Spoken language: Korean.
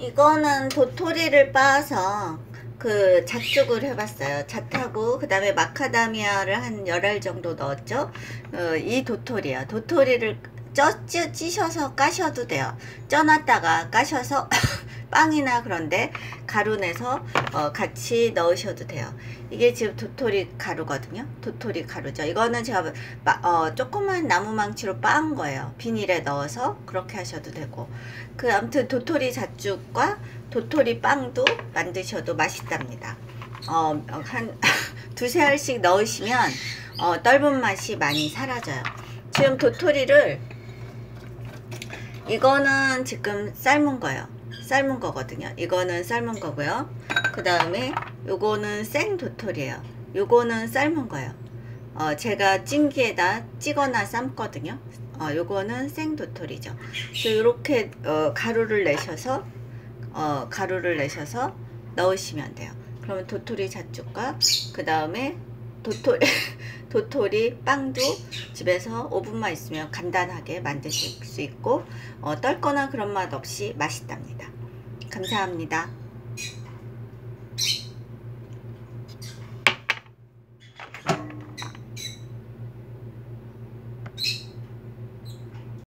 이거는 도토리를 빻아서 그 잣죽을 해봤어요. 잣하고 그 다음에 마카다미아를 한 열 알 정도 넣었죠. 어, 이 도토리요. 도토리를 쪄, 찌, 찌셔서 까셔도 돼요. 쪄놨다가 까셔서 빵이나 그런데 가루 내서 어, 같이 넣으셔도 돼요. 이게 지금 도토리 가루거든요. 도토리 가루죠. 이거는 제가 마, 어, 조그만 나무 망치로 빻은 거예요. 비닐에 넣어서 그렇게 하셔도 되고 그 아무튼 도토리 잣죽과 도토리 빵도 만드셔도 맛있답니다. 어, 한 두세 알씩 넣으시면 어, 떫은 맛이 많이 사라져요. 지금 도토리를 이거는 지금 삶은 거예요. 삶은 거거든요. 이거는 삶은 거고요. 그 다음에 요거는 생 도토리예요. 요거는 삶은 거예요. 어, 제가 찜기에다 찌거나 삶거든요. 어, 요거는 생 도토리죠. 이렇게 어, 가루를 내셔서 어, 가루를 내셔서 넣으시면 돼요. 그러면 도토리 잣죽과 그 다음에 도토리 도토리 빵도 집에서 오븐만 있으면 간단하게 만드실 수 있고 어, 떨거나 그런 맛 없이 맛있답니다. 감사합니다.